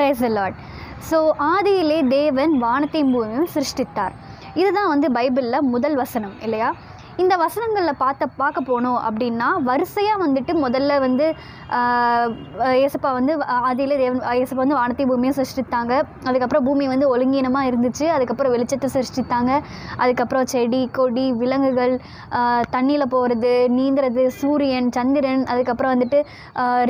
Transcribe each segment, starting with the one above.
Brace Lord so ஆதியிலே தேவன் வானத்தையும் பூமியும் சிருஷ்டித்தார். இதுதான் வந்து பைபிளில் முதல் வசனம் இல்லையா? இந்த வசனங்களில் பார்த்த பார்க்க போனோம் அப்படின்னா வரிசையாக வந்துட்டு முதல்ல வந்து இயேசப்பா வந்து ஆதியிலே தேவன் இயேசப்பா வந்து வானத்தை பூமியும் சிருஷ்டித்தாங்க. அதுக்கப்புறம் பூமி வந்து ஒழுங்கீனமாக இருந்துச்சு. அதுக்கப்புறம் வெளிச்சத்தை சிருஷ்டித்தாங்க. அதுக்கப்புறம் செடி கொடி விலங்குகள் தண்ணியில் போகிறது நீந்துறது சூரியன் சந்திரன் அதுக்கப்புறம் வந்துட்டு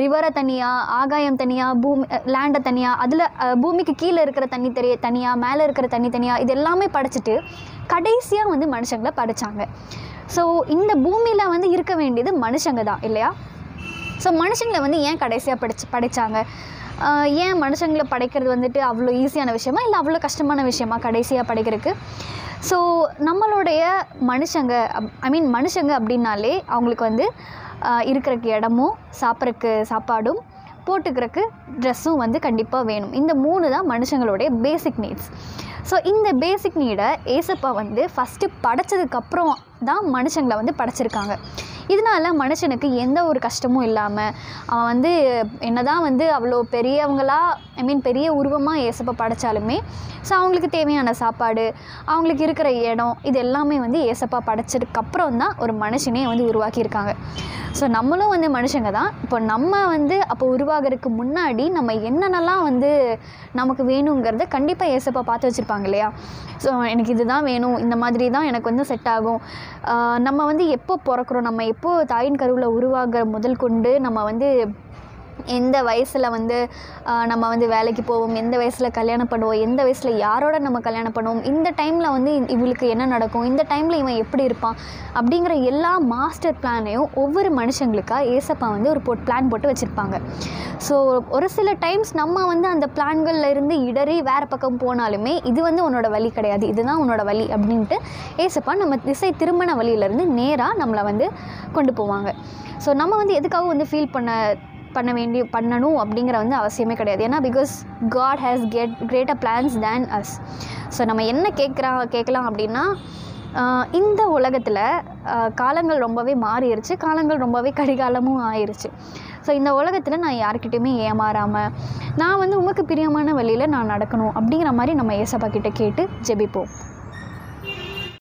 ரிவரை தனியாக ஆகாயம் தனியாக பூமி லேண்டை தனியாக அதில் பூமிக்கு கீழே இருக்கிற தண்ணி தெரிய தனியாக மேலே இருக்கிற தண்ணி தனியாக இது எல்லாமே படைச்சிட்டு கடைசியாக வந்து மனுஷங்களை படைச்சாங்க. ஸோ இந்த பூமியில் வந்து இருக்க வேண்டியது மனுஷங்க தான் இல்லையா? ஸோ மனுஷங்களை வந்து ஏன் கடைசியாக படிச்சு படைச்சாங்க? ஏன் மனுஷங்களை படைக்கிறது வந்துட்டு அவ்வளோ ஈஸியான விஷயமா இல்லை அவ்வளோ கஷ்டமான விஷயமா கடைசியாக படைக்கிறதுக்கு? ஸோ நம்மளுடைய மனுஷங்க ஐ மீன் மனுஷங்க அப்படின்னாலே அவங்களுக்கு வந்து இருக்கிறக்கு இடமும் சாப்பிட்றக்கு சாப்பாடும் போட்டுக்கிறக்கு ட்ரெஸ்ஸும் வந்து கண்டிப்பாக வேணும். இந்த மூணு தான் மனுஷங்களுடைய பேசிக் நீட்ஸ் ஸோ இந்த பேசிக் நீடை ஏசப்பா வந்து ஃபஸ்ட்டு படைச்சதுக்கப்புறம் தான் மனுஷங்களை வந்து படைச்சிருக்காங்க. இதனால மனுஷனுக்கு எந்த ஒரு கஷ்டமும் இல்லாமல் அவன் வந்து என்ன தான் வந்து அவ்வளோ பெரியவங்களா ஐ மீன் பெரிய உருவமாக ஏசப்பா படைச்சாலுமே ஸோ அவங்களுக்கு தேவையான சாப்பாடு அவங்களுக்கு இருக்கிற இடம் இது எல்லாமே வந்து ஏசப்பா படைச்சதுக்கப்புறம் தான் ஒரு மனுஷனே வந்து உருவாக்கியிருக்காங்க. ஸோ நம்மளும் வந்து மனுஷங்க தான். இப்போ நம்ம வந்து அப்போ உருவாகிறதுக்கு முன்னாடி நம்ம என்னென்னலாம் வந்து நமக்கு வேணுங்கிறத கண்டிப்பாக ஏசப்பா பார்த்து வச்சுருப்பாங்க. இல்லையா? ஸோ எனக்கு இதுதான் வேணும். இந்த மாதிரி தான் எனக்கு வந்து செட் ஆகும். நம்ம வந்து எப்போ பிறக்கிறோம்? நம்ம எப்போ தாயின் கருவில் உருவாகிற முதல் கொண்டு நம்ம வந்து எந்த வயசில் வந்து நம்ம வந்து வேலைக்கு போவோம் எந்த வயசில் கல்யாணம் பண்ணுவோம் எந்த வயசில் யாரோட நம்ம கல்யாணம் பண்ணுவோம் இந்த டைமில் வந்து இவளுக்கு என்ன நடக்கும் இந்த டைமில் இவன் எப்படி இருப்பான் அப்படிங்கிற எல்லா மாஸ்டர் பிளானையும் ஒவ்வொரு மனுஷங்களுக்காக ஏசப்பா வந்து ஒரு போட் பிளான் போட்டு வச்சுருப்பாங்க. ஸோ ஒரு சில டைம்ஸ் நம்ம வந்து அந்த பிளான்களில் இருந்து இடறி வேறு பக்கம் போனாலுமே இது வந்து உன்னோட வழி கிடையாது இதுதான் உன்னோட வழி அப்படின்ட்டு ஏசப்பா நம்ம திசை திருமண வழியிலேருந்து நேராக நம்மளை வந்து கொண்டு போவாங்க. ஸோ நம்ம வந்து எதுக்காக வந்து ஃபீல் பண்ண பண்ண வேண்டிய பண்ணணும் அப்படிங்கிற வந்து அவசியமே கிடையாது. ஏன்னா because God has get greater plans than us so நம்ம என்ன கேட்குறா கேட்கலாம் அப்படின்னா இந்த உலகத்தில் காலங்கள் ரொம்பவே மாறிடுச்சு காலங்கள் ரொம்பவே கடிகாலமும் ஆயிருச்சு. ஸோ இந்த உலகத்தில் நான் யார்கிட்டையுமே ஏமாறாமல் நான் வந்து உமக்கு பிரியமான வழியில் நான் நடக்கணும் அப்படிங்கிற மாதிரி நம்ம ஏசப்பா கிட்டே கேட்டு ஜெபிப்போம்.